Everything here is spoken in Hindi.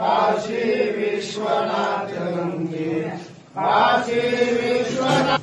काशी विश्वनाथ गङ्गे काशी विश्वनाथ।